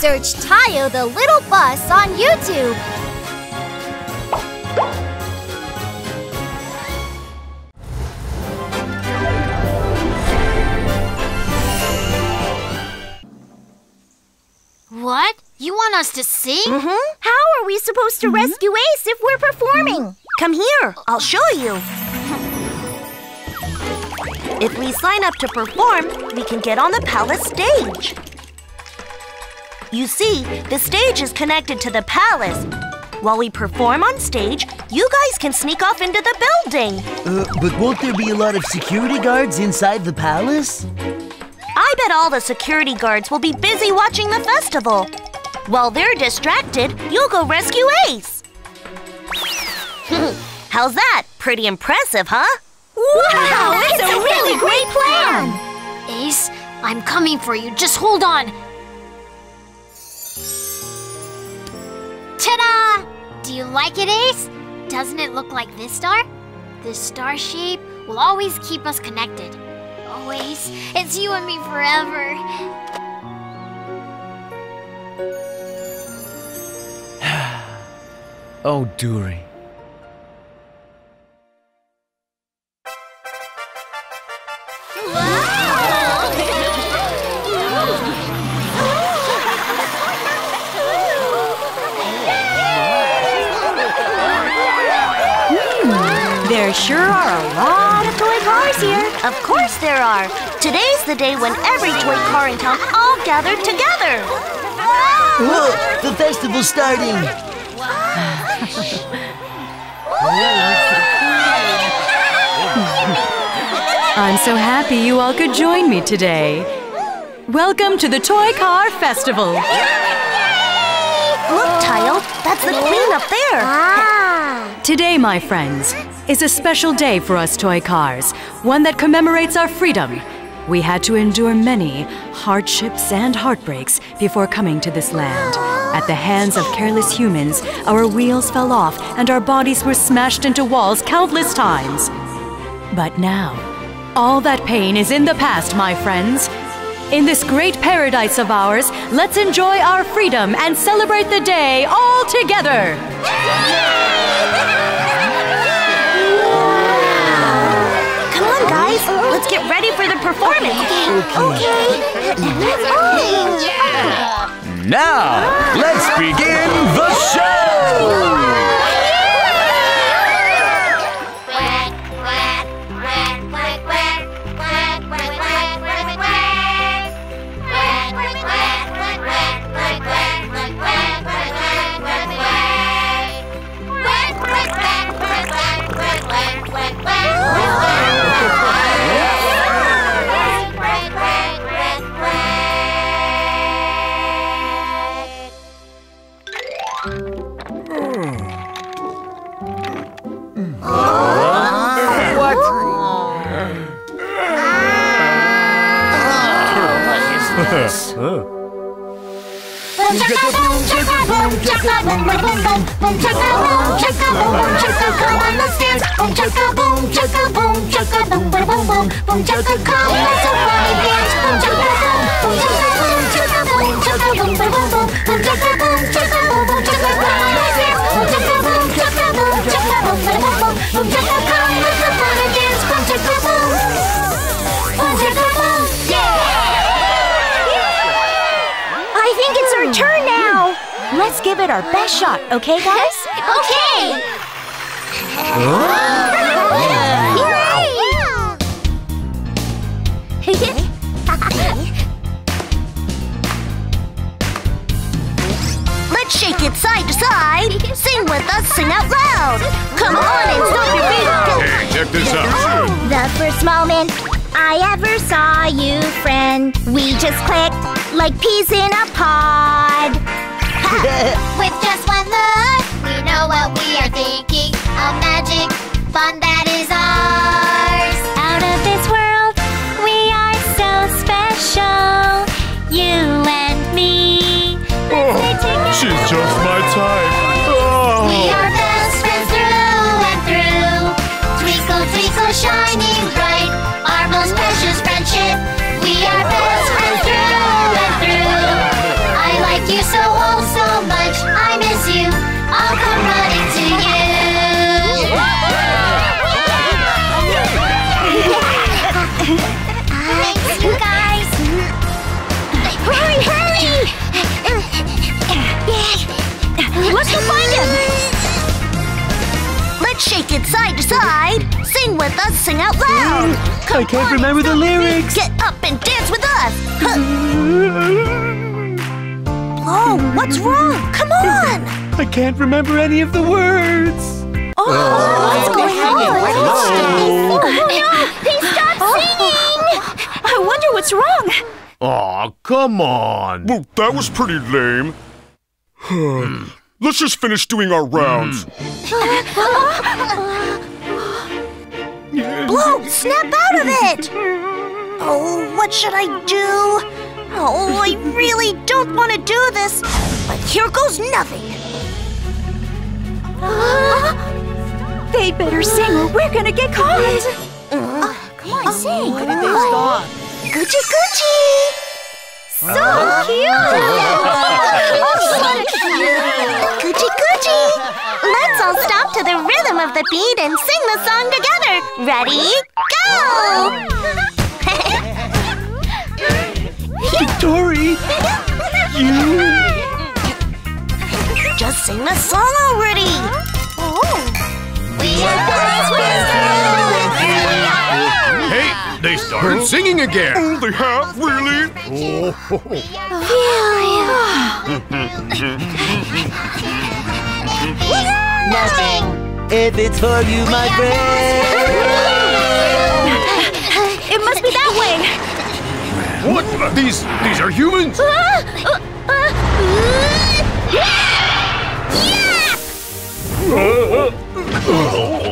Search Tayo the Little Bus on YouTube. What? You want us to sing? Mm-hmm. How are we supposed to rescue Ace if we're performing? Come here, I'll show you. If we sign up to perform, we can get on the palace stage. You see, the stage is connected to the palace. While we perform on stage, you guys can sneak off into the building. Uh, but won't there be a lot of security guards inside the palace? I bet all the security guards will be busy watching the festival. While they're distracted, you'll go rescue Ace. How's that? Pretty impressive, huh? Wow, it's a really great plan! Ace, I'm coming for you. Just hold on. Ta-da! Do you like it, Ace? Doesn't it look like this star? This star shape will always keep us connected. Oh, Ace, it's you and me forever. Oh, Duri. Sure are a lot of toy cars here. Of course there are. Today's the day when every toy car in town all gathered together. Whoa, the festival's starting! I'm so happy you all could join me today. Welcome to the Toy Car Festival. Look, Tile, that's the queen up there. Ah! Today, my friends, is a special day for us toy cars, one that commemorates our freedom. We had to endure many hardships and heartbreaks before coming to this land. At the hands of careless humans, our wheels fell off and our bodies were smashed into walls countless times. But now, all that pain is in the past, my friends. In this great paradise of ours, let's enjoy our freedom and celebrate the day all together. Guys. Let's get ready for the performance. Okay. Now, let's begin the show! I think it's our turn now. Let's give it our best shot, okay, guys? Okay! Let's shake it side to side. Sing with us, sing out loud. Come on and stomp your feet. Hey, check this out. The first moment I ever saw you, friend, we just clicked like peas in a pod. With just one look, we know what we are thinking. A magic fun that is ours. It side to side. Sing with us, sing out loud. Come I can't on, remember the stop your feet, lyrics. Get up and dance with us. Oh, what's wrong? Come on. I can't remember any of the words. Oh, oh. what's going on? Oh, no! They stopped singing! I wonder what's wrong. Aw, come on. Well, that was pretty lame. Hmm. Let's just finish doing our rounds. Blow, snap out of it. Oh, what should I do? Oh, I really don't want to do this, but here goes nothing. they better sing or we're gonna get caught. Uh, come on, sing. Why did they stop? Gucci Gucci. So cute. oh, so cute! Gucci Gucci. Let's all stop to the rhythm of the beat and sing the song together. Ready? Go! Duri, you. Just sing the song already. Oh. We are Hey, they started singing again. Oh, they have? Really? Oh. Nothing. If it's for you, my friend. It must be that way. What? These these are humans? Uh, uh, uh, my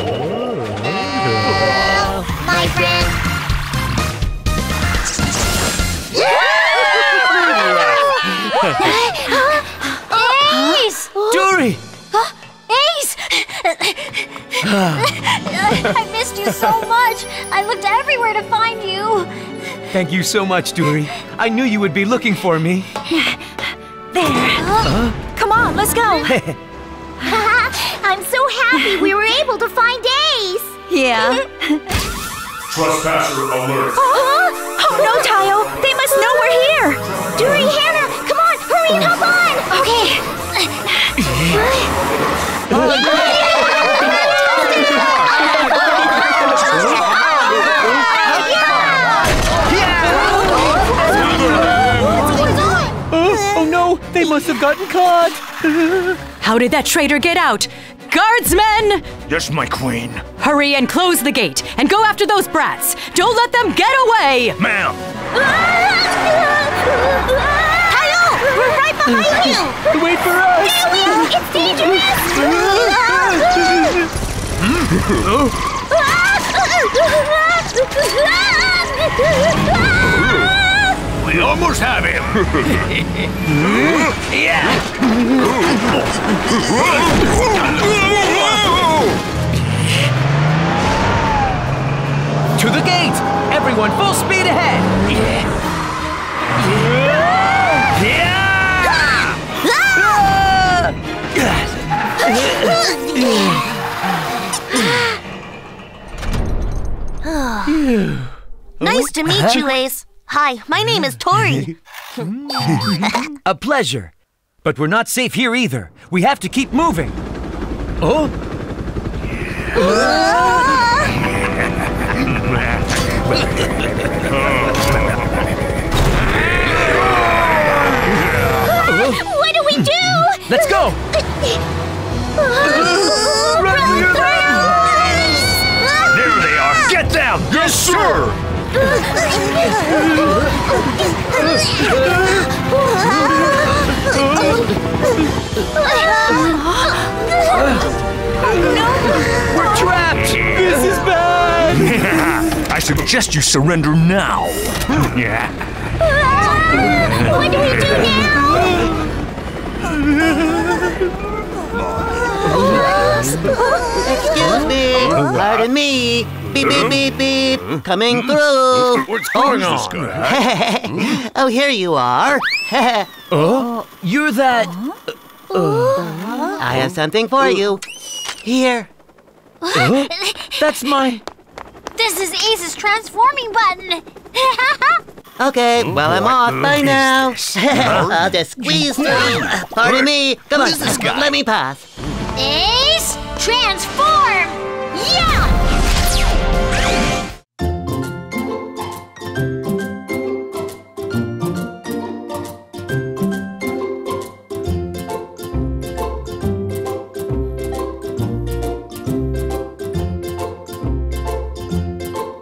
I missed you so much. I looked everywhere to find you. Thank you so much, Duri. I knew you would be looking for me. There. Come on, let's go. I'm so happy we were able to find Ace. Yeah. Trespasser alert. Uh-huh. Oh no, Tayo! They must know we're here. Duri, Hana, come on, hurry and hop on. Okay. Oh, oh no, they must have gotten caught. How did that traitor get out? Guardsmen! Yes, my queen. Hurry and close the gate and go after those brats. Don't let them get away! Ma'am. Tayo, we're right behind you. Wait for us. It's dangerous. We almost have him. To the gate! Everyone, full speed ahead! Nice to meet you, Ace. Hi, my name is Tori. A pleasure. But we're not safe here either. We have to keep moving. Oh? What do we do? Let's go! Run, run, run, There they are. Get them. Yes, sir. We're trapped! This is bad! I suggest you surrender now. yeah. What do we do now? Excuse me. Pardon me. Beep, beep, beep, beep. Coming through. What's going on? oh, here you are. oh, You're that. Uh-huh. Uh, uh, I have something for you. Here. That's my. This is Ace's transforming button. Okay, well, I'm off. Bye now. I'll just squeeze through. Pardon me. Come on. Let me pass. Ace, transform! Yeah!